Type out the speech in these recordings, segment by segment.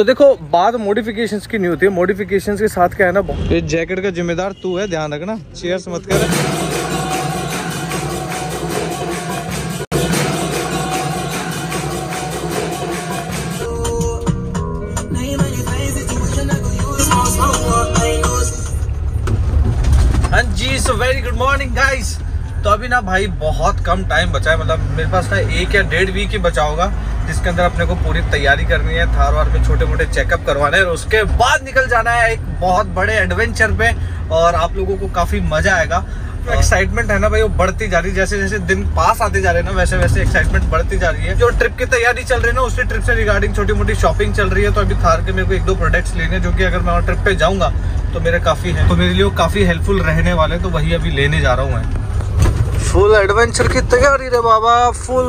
तो देखो बात मॉडिफिकेशंस की नहीं होती है। मॉडिफिकेशंस के साथ क्या है ना ये जैकेट का जिम्मेदार तू है ध्यान रखना। चेयर्स मत कर। जी so very good morning guys तो अभी ना भाई बहुत कम टाइम बचा है। मतलब मेरे पास ना एक या डेढ़ वीक ही बचा होगा। जिसके अंदर अपने को पूरी तैयारी करनी है थार वार में छोटे मोटे चेकअप करवाने हैं और उसके बाद निकल जाना है एक बहुत बड़े एडवेंचर पे और आप लोगों को काफ़ी मज़ा आएगा। जो एक्साइटमेंट है ना भाई वो बढ़ती जा रही है। जैसे जैसे दिन पास आते जा रहे हैं ना वैसे वैसे एक्साइटमेंट बढ़ती जा रही है। जो ट्रिप की तैयारी चल रही है ना उसी ट्रिप से रिगार्डिंग छोटी मोटी शॉपिंग चल रही है। तो अभी थार के मेरे को एक दो प्रोडक्ट्स लेने जो कि अगर मैं वहाँ ट्रिप पे जाऊँगा तो मेरे काफ़ी है। तो मेरे लिए वो काफ़ी हेल्पफुल रहने वाले तो वही अभी लेने जा रहा हूँ मैं। फुल एडवेंचर की तैयारी रे बाबा full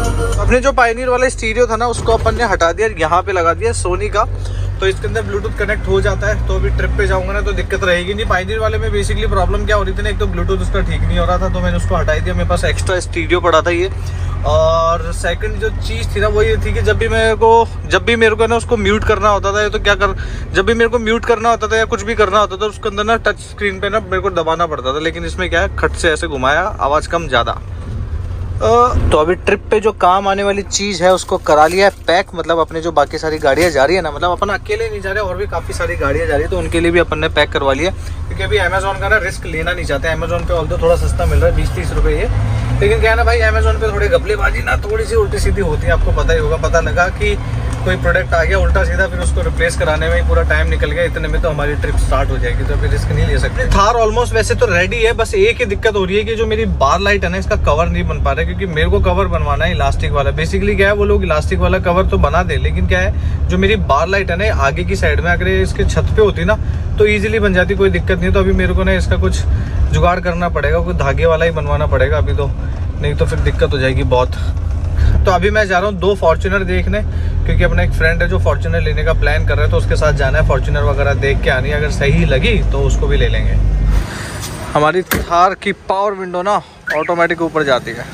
अपने जो पाइनियर वाला स्टीरियो था ना, उसको अपन ने हटा दिया यहाँ पे लगा दिया सोनी का। तो इसके अंदर ब्लूटूथ कनेक्ट हो जाता है तो अभी ट्रिप पे जाऊँगा ना तो दिक्कत रहेगी नहीं। पाइनियर वाले में बेसिकली प्रॉब्लम क्या हो रही थी ना, एक तो ब्लूटूथ उसका ठीक नहीं हो रहा था तो मैंने उसको हटाई दिया, मेरे पास एक्स्ट्रा स्टीरियो पड़ा था ये। और सेकंड जो चीज़ थी ना, वो ये थी कि जब भी मेरे को, जब भी मेरे को ना उसको म्यूट करना होता था तो क्या कर, जब भी मेरे को म्यूट करना होता था या कुछ भी करना होता था उसके अंदर ना टच स्क्रीन पे ना मेरे को दबाना पड़ता था। लेकिन इसमें क्या है, खट से ऐसे घुमाया, आवाज़ कम ज़्यादा। तो अभी ट्रिप पे जो काम आने वाली चीज़ है, उसको करा लिया है पैक मतलब अपने जो बाकी सारी गाड़ियाँ जा रही है ना मतलब अपन अकेले नहीं जा रहे, और भी काफ़ी सारी गाड़ियाँ जा रही है तो उनके लिए भी अपन ने पैक करवा लिया क्योंकि अभी अमेजोन का ना रिस्क लेना नहीं चाहते अमेजोन पे ऑल तो थोड़ा सस्ता मिल रहा है बीस तीस रुपये ये, लेकिन क्या है ना भाई अमेजोन पे थोड़ी गपलेबाजी ना थोड़ी सी उल्टी सीधी होती है, आपको पता ही होगा, पता लगा कि कोई प्रोडक्ट आ गया, उल्टा सीधा फिर उसको रिप्लेस कराने में ही पूरा टाइम निकल गया, इतने में तो हमारी ट्रिप स्टार्ट हो जाएगी तो फिर रिस्क नहीं ले सकते। थार ऑलमोस्ट वैसे तो रेडी है, बस एक ही दिक्कत हो रही है कि जो मेरी बार लाइट है ना, इसका कवर नहीं बन पा रहा है, क्योंकि मेरे को कवर बनवाना है इलास्टिक वाला। बेसिकली क्या है, वो लोग इलास्टिक वाला कवर तो बना दे, लेकिन क्या है, जो मेरी बार लाइट है ना, आगे की साइड में अगर इसके छत पे होती ना तो ईजिली बन जाती, कोई दिक्कत नहीं तो अभी मेरे को ना इसका कुछ जुगाड़ करना पड़ेगा, कोई धागे वाला ही बनवाना पड़ेगा अभी तो नहीं तो फिर दिक्कत हो जाएगी बहुत। तो अभी मैं जा रहा हूँ दो फॉर्चुनर देखने, क्योंकि अपना एक फ्रेंड है जो फॉर्चुनर लेने का प्लान कर रहा है तो उसके साथ जाना है। फॉर्चुनर वगैरह देख के आनी है। अगर सही लगी तो उसको भी ले लेंगे। हमारी थार की पावर विंडो ना ऑटोमेटिक ऊपर जाती है।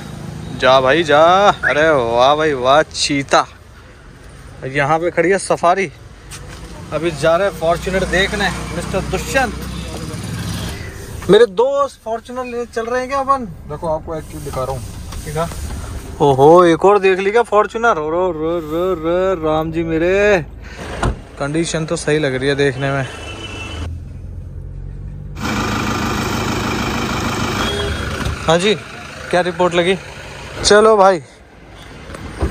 जा भाई, जा। अरे वाह भाई, वाह, चीता। यहाँ पे खड़ी है सफारी अभी जा रहे हैं फॉर्चुनर देखने। मिस्टर दुष्यंत। मेरे दोस्त फॉर्चुनर ले चल रहे हैं क्या अपन? देखो, आपको एक्चुअली दिखा रहा हूँ। ठीक है? ओहो, एक और देख ली क्या फॉर्चुनर रो रो रो रो, राम जी मेरे। कंडीशन तो सही लग रही है देखने में। हाँ जी, क्या रिपोर्ट लगी? चलो भाई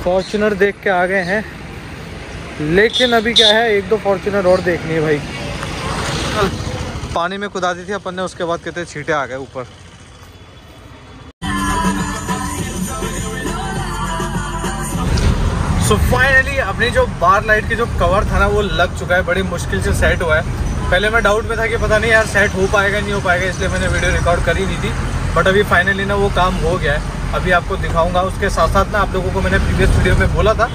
फॉर्चुनर देख के आ गए हैं। लेकिन अभी क्या है, एक दो फॉर्चुनर और देखनी है भाई। पानी में कुदा दी थी अपन ने, उसके बाद कहते छींटे आ गए ऊपर। सो so फाइनली अपनी जो बार लाइट की जो कवर था ना, वो लग चुका है। बड़ी मुश्किल से सेट हुआ है। पहले मैं डाउट में था कि पता नहीं यार सेट हो पाएगा, नहीं हो पाएगा, इसलिए मैंने वीडियो रिकॉर्ड करी नहीं थी। बट अभी फाइनली ना वो काम हो गया है। अभी आपको दिखाऊँगा। उसके साथ साथ ना आप लोगों को मैंने प्रीवियस वीडियो में बोला था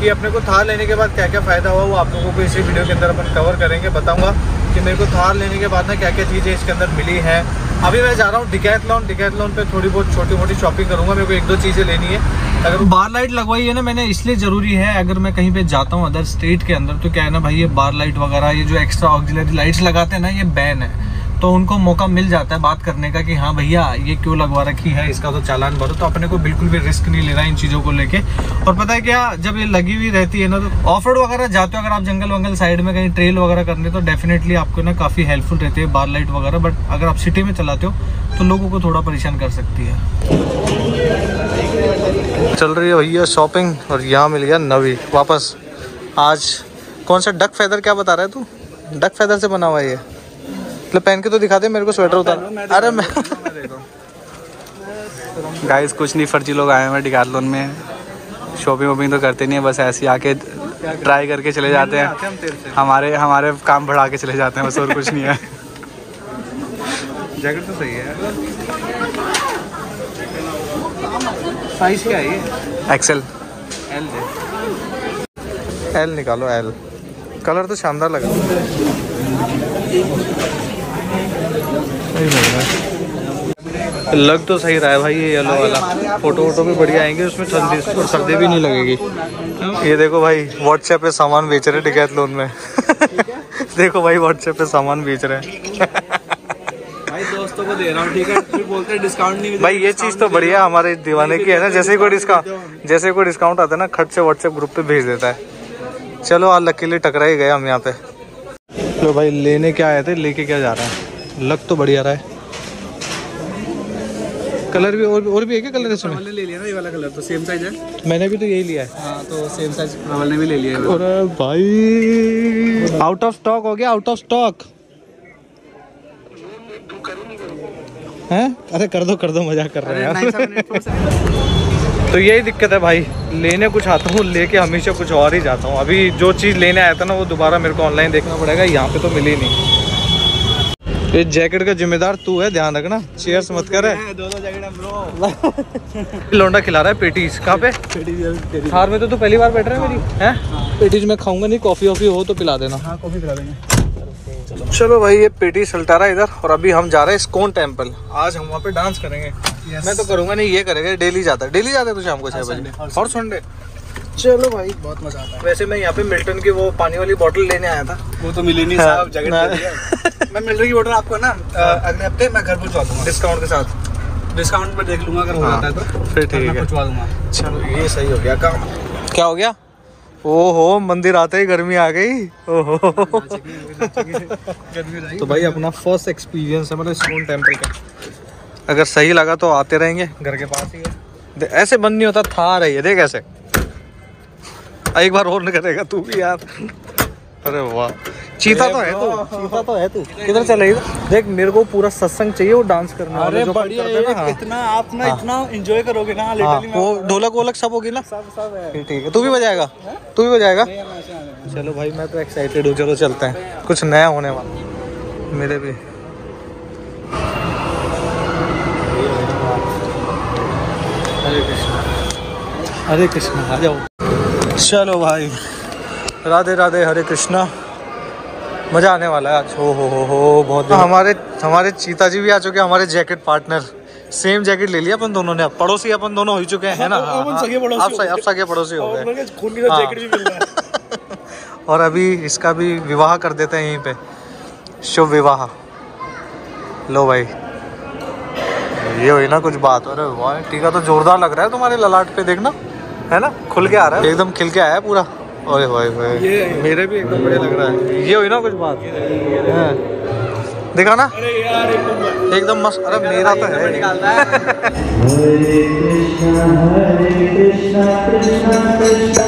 कि अपने को थार लेने के बाद क्या क्या फ़ायदा हुआ, वो आप लोगों को इसी वीडियो के अंदर अपन कवर करेंगे। बताऊँगा कि मेरे को थार लेने के बाद ना क्या क्या चीज़ें इसके अंदर मिली हैं। अभी मैं जा रहा हूँ डिकैथलॉन डिकैथलॉन पे थोड़ी बहुत छोटी मोटी शॉपिंग करूँगा। मेरे को एक दो चीज़ें लेनी है। अगर बार लाइट लगवाई है ना मैंने, इसलिए ज़रूरी है अगर मैं कहीं पे जाता हूँ अदर स्टेट के अंदर तो क्या है ना भाई, ये बार लाइट वगैरह, ये जो एक्स्ट्रा ऑक्सिलरी लाइट्स लगाते हैं ना, ये बैन है। तो उनको मौका मिल जाता है बात करने का कि हाँ भैया, ये क्यों लगवा रखी है? इसका तो चालान भरो। तो अपने को बिल्कुल भी रिस्क नहीं लेना इन चीज़ों को लेके। और पता है क्या, जब ये लगी हुई रहती है ना तो ऑफ़ रोड वगैरह जाते हो, अगर आप जंगल वंगल साइड में कहीं ट्रेल वगैरह करने तो डेफिनेटली आपको ना काफ़ी हेल्पफुल रहती है बार लाइट वगैरह। बट अगर आप सिटी में चलाते हो तो लोगों को थोड़ा परेशान कर सकती है। चल रही है भैया शॉपिंग और यहाँ मिल गया नवी। वापस। आज कौन सा डक फैदर क्या बता रहा है तू? डक फेदर से बना हुआ है ये। मतलब पहन के तो दिखा दे मेरे को स्वेटर उतार। अरे मैं गाइस कुछ नहीं फर्जी लोग आए हैं डिकाथलॉन में। शॉपिंग वॉपिंग तो करते नहीं है बस ऐसे ही आके ट्राई करके चले जाते हैं। हमारे हमारे काम बढ़ा के चले जाते हैं बस और कुछ नहीं है। जैकेट तो सही है। साइज़ क्या है एक्सेल एल एल निकालो एल कलर तो शानदार लगा। लग तो सही रहा है भाई ये येलो वाला। फ़ोटो वोटो भी बढ़िया आएँगे उसमें ठंडी और सर्दी भी नहीं लगेगी। ये देखो भाई व्हाट्सएप पे सामान बेच रहे डिकैथलॉन में। देखो भाई व्हाट्सएप पे सामान बेच रहे हैं। भाई दोस्तों को दे रहा हूँ ठीक है? फिर बोलते हैं डिस्काउंट नहीं भाई ये चीज़ तो बढ़िया हमारे दीवाने की है ना जैसे कोई डिस्काउंट जैसे कोई डिस्काउंट आता है ना खट से व्हाट्सएप ग्रुप पे भेज देता है। चलो आज लकीली टकरा ही गए हम यहाँ पे। तो भाई लेने क्या आए थे? लेके क्या जा रहे हैं? लग तो बढ़िया रहा है। कलर भी और, और भी है क्या कलर इसमें? ने ले लिया ना ये वाला कलर तो सेम साइज़ है? मैंने भी तो यही लिया है। हाँ तो सेम साइज़ प्रवल ने भी ले लिया है। अरे भाई। आउट ऑफ़ स्टॉक हो गया आउट ऑफ़ स्टॉक हैं? अरे कर दो कर दो मज़ाक कर रहे हैं यार। तो यही दिक्कत है भाई लेने कुछ आता हूँ लेके हमेशा कुछ और ही जाता हूँ। अभी जो चीज़ लेने आया था ना वो दोबारा मेरे को ऑनलाइन देखना पड़ेगा यहाँ पे तो मिली नहीं। ये जैकेट का जिम्मेदार तू है ध्यान रखना। चेयर्स मत कर। दोनों लौंडा खिला रहा है पेटीज। कहाँ पे? थार में तो तू पहली बार बैठ रहा है मेरी हैं? पेटीज मैं खाऊँगा नहीं कॉफ़ी वॉफी हो तो पिला देना। हाँ कॉफ़ी पिला देंगे। चलो भाई ये पेटी सल्टा रहा है इधर और अभी हम जा रहे हैं स्कोन टेंपल आज हम वहाँ पे डांस करेंगे। मैं तो करूँगा नहीं ये करेगा। डेली जाता है। डेली जाता है तो शाम को छह बजे। और संडे चलो भाई। बहुत मज़ा आता है। वैसे मैं यहाँ पे मिल्टन की वो पानी वाली बोतल लेने आया था। वो तो मिली नहीं हाँ, साहब जगह ना। मैं मिल रही ऑर्डर आपको ना अगले हफ़्ते मैं घर पहुंचवा दूँगा। डिस्काउंट के साथ। डिस्काउंट में देख लूँगा अगर हो हाँ, जाता है तो। फिर ठीक मैं है। पहुंचवा दूँगा। चलो ये सही हो गया काम। क्या हो गया? ओहो मंदिर आते ही गर्मी आ गई। ओहो। तो भाई अपना फ़र्स्ट एक्सपीरियंस है मतलब स्कूल टेंपल का। अगर सही लगा तो आते रहेंगे। घर के पास ही है। ऐसे बंद नहीं होता था रही है देख ऐसे। एक बार और करेगा तू भी यार। अरे वाह। चीता तो है तू। चीता तो है तू। किधर चले देख मेरे को पूरा सत्संग चाहिए वो डांस करने अपन करते ना, हाँ। इतना आप ना हाँ। इतना एंजॉय करोगे ना हाँ, लिटरली वो ढोलक वोलक सब होगी ना? सब सब है। ठीक है तू भी बजाएगा? तू भी बजाएगा। चलो भाई मैं तो एक्साइटेड हूँ चलो चलते हैं। कुछ नया होने वाला मेरे भी। हरे कृष्णा। हरे कृष्णा आ जाओ। चलो भाई। राधे राधे हरे कृष्णा। मज़ा आने वाला है आज। हो हो हो हो बहुत हमारे हमारे चीता जी भी आ चुके हैं हमारे जैकेट पार्टनर सेम जैकेट ले लिया अपन दोनों ने। अब पड़ोसी अपन दोनों हो चुके हैं ना? हाँ, सगे पड़ोसी हो गए। अब सगे पड़ोसी हो और गए। है। और अभी इसका भी विवाह कर देते हैं यहीं पे। शुभ विवाह। लो भाई। ये हुई ना कुछ बात। अरे वाह टीका तो जोरदार लग रहा है तुम्हारे ललाट पे देखना। है ना? खुल के आ रहा है। एकदम खिल के आया है पूरा। ओए भाई भाई ये- मेरे भी एकदम बढ़िया लग रहा है। ये हुई ना कुछ बात? हाँ। देखा ना। एकदम मस्त। अरे मेरा तो है। निकालता है।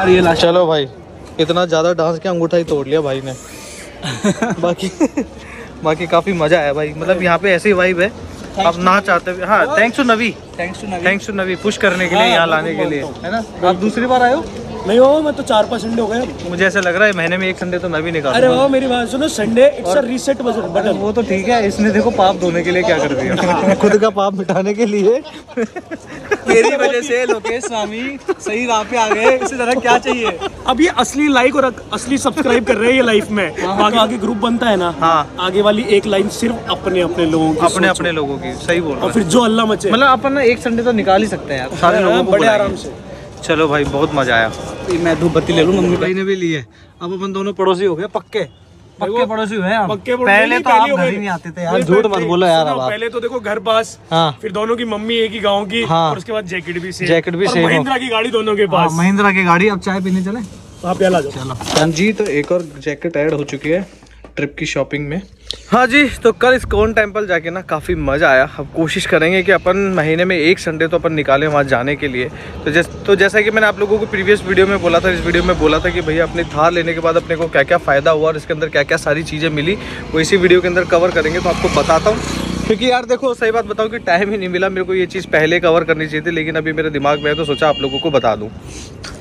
और ये लास्ट चलो भाई इतना ज़्यादा डांस के अंगूठा ही तोड़ लिया भाई ने। बाकी बाकी काफ़ी मज़ा आया भाई। मतलब यहाँ पे ऐसी वाइब है आप ना चाहते हाँ thanks to Navi thanks to Navi thanks to Navi push करने के लिए हाँ, यहाँ लाने के लिए। है ना? आप दूसरी बार आए हो? नहीं हो मैं तो चार पाँच संडे हो गए। मुझे ऐसा लग रहा है महीने में एक संडे तो मैं भी निकाल अरे बाबा मेरी बात सुनो Sunday it's a reset button. वो तो ठीक है इसने देखो पाप धोने के लिए क्या कर दिया। खुद का पाप मिटाने के लिए। तेरी वजह से लोकेश स्वामी सही राह पे आ गए। इससे ज़्यादा क्या चाहिए? अब ये असली लाइक और असली सब्सक्राइब कर रहे हैं ये लाइफ में। आगे आगे ग्रुप बनता है ना हाँ। आगे वाली एक लाइन सिर्फ़ अपने अपने लोगों की अपने अपने लोगों की सही बोल रहा और फिर जो अल्लाह मचे। मतलब अपन ना एक संडे तो निकाल ही सकते हैं सारे लोगों को बड़े आराम से। चलो भाई बहुत मज़ा आया। मैं धूप बत्ती ले लूँ मम्मी भाई ने भी लिए अब अपन दोनों पड़ोसी हो गए पक्के। पक्के पड़ोसी हुए हैं पक्के पहले तो आप घर ही नहीं आते थे यार झूठ मत बोलो यार अब पहले तो देखो घर पास हाँ। फिर दोनों की मम्मी एक ही गाँव की हाँ। और उसके बाद जैकेट भी सेम। जैकेट भी सेम महिंद्रा की गाड़ी दोनों के हाँ, पास। महिंद्रा की गाड़ी अब चाय पीने चले? आप चलो। हाँ जी तो एक और जैकेट ऐड हो चुकी है ट्रिप की शॉपिंग में। हाँ जी तो कल इस्कॉन टेंपल जाके ना काफ़ी मज़ा आया। अब कोशिश करेंगे कि अपन महीने में एक संडे तो अपन निकालें वहाँ जाने के लिए। तो जैस तो जैसा कि मैंने आप लोगों को प्रीवियस वीडियो में बोला था, इस वीडियो में बोला था कि भैया अपनी थार लेने के बाद अपने को क्या क्या फ़ायदा हुआ और इसके अंदर क्या क्या सारी चीज़ें मिली, वो इसी वीडियो के अंदर कवर करेंगे तो आपको बताता हूँ। क्योंकि यार देखो सही बात बताऊँ कि टाइम ही नहीं मिला मेरे को ये चीज़ पहले कवर करनी चाहिए थी लेकिन अभी मेरे दिमाग में है तो सोचा आप लोगों को बता दूँ।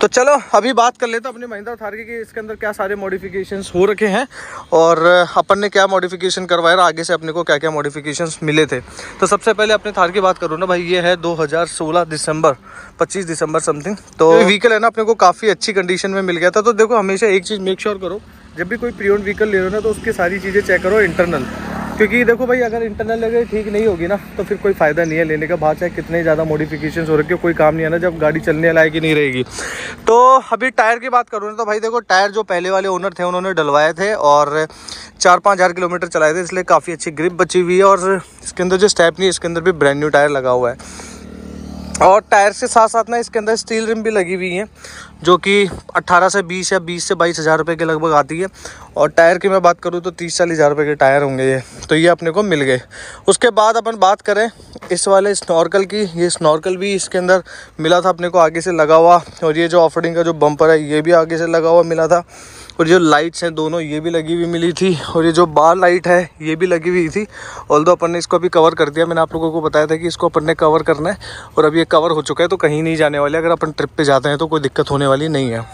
तो चलो अभी बात कर लेते हैं अपने महिंद्रा थार की इसके अंदर क्या सारे मॉडिफिकेशंस हो रखे हैं और अपन ने क्या मॉडिफिकेशन करवाया और आगे से अपने को क्या क्या मॉडिफिकेशंस मिले थे। तो सबसे पहले अपने थार की बात करूँ ना भाई ये है 2016 दिसंबर 25 दिसंबर समथिंग तो व्हीकल है ना अपने को काफ़ी अच्छी कंडीशन में मिल गया था तो देखो हमेशा एक चीज़ मेक श्योर करो जब भी कोई प्रियोन व्हीकल ले रहे हो ना तो उसकी सारी चीज़ें चेक करो इंटरनल क्योंकि देखो भाई, अगर इंटरनल अगर ठीक नहीं होगी ना तो फिर कोई फ़ायदा नहीं है लेने का। बाहर चाहे कितने ज़्यादा मॉडिफिकेशन हो रखे कोई काम नहीं आना जब गाड़ी चलने लायक ही नहीं रहेगी। तो अभी टायर की बात करूँ तो भाई देखो, टायर जो पहले वाले ओनर थे, उन्होंने डलवाए थे और चार पाँच हज़ार किलोमीटर चलाए थे, इसलिए काफ़ी अच्छी ग्रिप बची हुई है और इसके अंदर जो स्टेप नहीं इसके अंदर भी ब्रांड न्यू टायर लगा हुआ है। और टायर के साथ साथ ना इसके अंदर स्टील रिम भी लगी हुई है, जो कि 18 से 20 या 20 से बाईस हज़ार रुपये के लगभग आती है। और टायर की मैं बात करूँ तो तीस चालीस हज़ार रुपये के टायर होंगे ये तो ये अपने को मिल गए। उसके बाद अपन बात करें इस वाले स्नॉर्कल की, ये स्नॉर्कल भी इसके अंदर मिला था अपने को आगे से लगा हुआ, और ये जो ऑफरिंग का जो बम्पर है, ये भी आगे से लगा हुआ मिला था। और जो लाइट्स हैं दोनों, ये भी लगी हुई मिली थी और ये जो बार लाइट है, ये भी लगी हुई थी। ऑल अपन ने इसको अभी कवर कर दिया, मैंने आप लोगों को बताया था कि इसको अपन ने कवर करना है और अब ये कवर हो चुका है तो कहीं नहीं जाने वाले। अगर अपन ट्रिप पर जाते हैं तो कोई दिक्कत होने वाली नहीं है।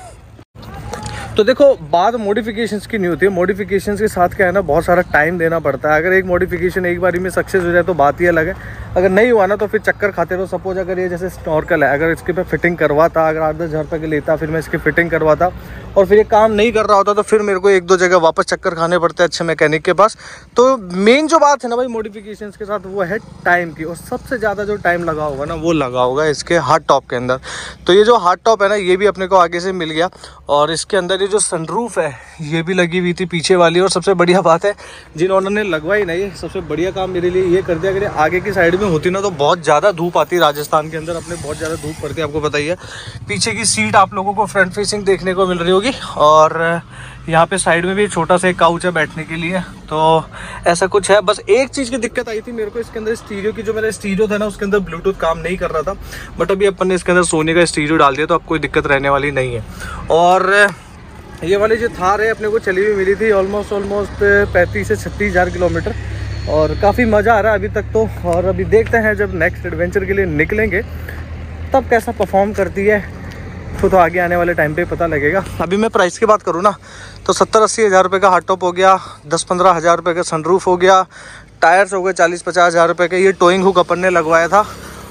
तो देखो बात मॉडिफिकेशंस की नहीं होती है। मॉडिफिकेशंस के साथ क्या है ना, बहुत सारा टाइम देना पड़ता है। अगर एक मॉडिफिकेशन एक बारी में सक्सेस हो जाए तो बात ही अलग है। अगर नहीं हुआ ना तो फिर चक्कर खाते रहो सपोज़ अगर ये जैसे स्नॉर्कल है, अगर इसके पे फिटिंग करवाता अगर आठ दस हज़ार रुपये लेता, फिर मैं इसकी फिटिंग करवाता और फिर ये काम नहीं कर रहा होता तो फिर मेरे को एक दो जगह वापस चक्कर खाने पड़ते हैं अच्छे मैकेनिक के पास। तो मेन जो बात है ना भाई मोडिफिकेशन के साथ वो है टाइम की, और सबसे ज़्यादा जो टाइम लगा होगा ना, वो लगा होगा इसके हार्ड टॉप के अंदर। तो ये जो हार्ड टॉप है ना, ये भी अपने को आगे से मिल गया, और इसके अंदर ये जो सनरूफ है, ये भी लगी हुई थी पीछे वाली, और सबसे बढ़िया बात है, जिन्होंने लगवाई ना, ये सबसे बढ़िया काम मेरे लिए ये कर दिया, अगर आगे की साइड में होती ना तो बहुत ज़्यादा धूप आती है राजस्थान के अंदर। अपने बहुत ज़्यादा धूप पड़ती है, आपको बताइए पीछे की सीट आप लोगों को फ्रंट फेसिंग देखने को मिल रही होगी। और यहाँ पे साइड में भी छोटा सा एक काउच है बैठने के लिए। तो ऐसा कुछ है। बस एक चीज़ की दिक्कत आई थी मेरे को इसके अंदर स्टीरियो की। जो मेरा स्टीरियो था ना, उसके अंदर ब्लूटूथ काम नहीं कर रहा था। बट अभी अपन ने इसके अंदर सोने का स्टीरियो डाल दिया तो अब कोई दिक्कत रहने वाली नहीं है। और, ये वाली जो थार है, अपने को चली हुई मिली थी। ऑलमोस्ट ऑलमोस्ट पैंतीस से छत्तीस हज़ार किलोमीटर। और काफ़ी मज़ा आ रहा है अभी तक तो। और अभी देखते हैं जब नेक्स्ट एडवेंचर के लिए निकलेंगे, तब कैसा परफॉर्म करती है तो तो आगे आने वाले टाइम पे पता लगेगा। अभी मैं प्राइस की बात करूँ ना तो सत्तर अस्सी हज़ार रुपये का हार्ड टॉप हो गया, दस पंद्रह हज़ार रुपये का सनरूफ हो गया टायर्स हो गए चालीस पचास हज़ार रुपये के, ये टोइंग हुक अपन ने लगवाया था,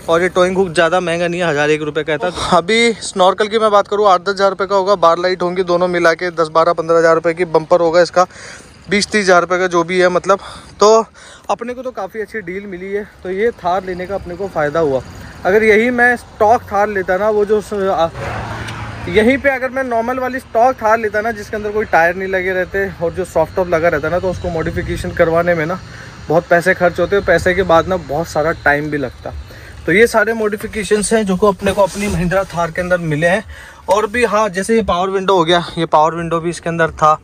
और ये टोइंग हुक ज़्यादा महँगा नहीं है, हज़ार एक रुपये का था अभी स्नॉर्कल की मैं बात करूँ, आठ दस हज़ार रुपये का होगा बार लाइट होंगी दोनों मिला के, दस बारह पंद्रह हज़ार रुपये की बम्पर होगा इसका। बीस तीस हज़ार रुपये का जो भी है मतलब। तो अपने को तो काफ़ी अच्छी डील मिली है। तो ये थार लेने का अपने को फ़ायदा हुआ। अगर यही मैं स्टॉक थार लेता ना, वो जो यहीं पे अगर मैं नॉर्मल वाली स्टॉक थार लेता ना, जिसके अंदर कोई टायर नहीं लगे रहते और जो सॉफ्ट टॉप लगा रहता ना तो उसको मॉडिफिकेशन करवाने में ना बहुत पैसे खर्च होते हैं। पैसे के बाद ना बहुत सारा टाइम भी लगता। तो ये सारे मॉडिफिकेशंस हैं, जो को अपने को अपनी महिंद्रा थार के अंदर मिले हैं। और भी हाँ जैसे ये पावर विंडो हो गया, ये पावर विंडो भी इसके अंदर था।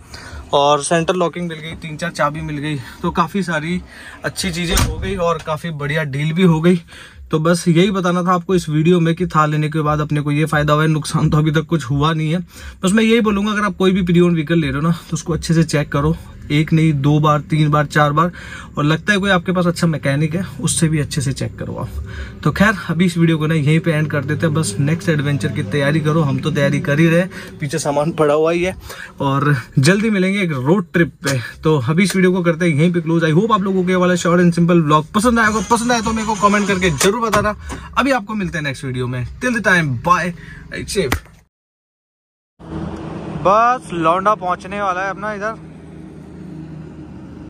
और सेंटर लॉकिंग मिल गई, तीन चार चाबी मिल गई। तो काफ़ी सारी अच्छी चीज़ें हो गई और काफ़ी बढ़िया डील भी हो गई। तो बस यही बताना था आपको इस वीडियो में कि था लेने के बाद अपने को ये फ़ायदा हुआ है, नुकसान तो अभी तक कुछ हुआ नहीं है। बस मैं यही बोलूँगा, अगर आप कोई भी प्रियोन व्हीकल ले रहे हो ना तो उसको अच्छे से चेक करो। एक नहीं, दो बार, तीन बार, चार बार, और लगता है कोई आपके पास अच्छा मैकेनिक है, उससे भी अच्छे से चेक करवाओ तो खैर, अभी इस वीडियो को ना यहीं पे एंड कर देते हैं, बस नेक्स्ट एडवेंचर की तैयारी करो, हम तो तैयारी कर ही रहे पीछे सामान पड़ा हुआ ही है, और जल्दी मिलेंगे एक रोड ट्रिप पे। तो अभी इस वीडियो को करते हैं, यहीं पे क्लोज आई होप आप लोगों को वाला शॉर्ट एंड सिंपल ब्लॉग पसंद आया होगा। पसंद आया तो मेरे को कमेंट करके ज़रूर बताना। अभी आपको मिलते हैं नेक्स्ट वीडियो में। टिल द टाइम बाय बस लौंडा पहुँचने वाला है अपना इधर।